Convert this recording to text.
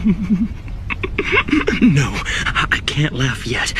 no, I can't laugh yet.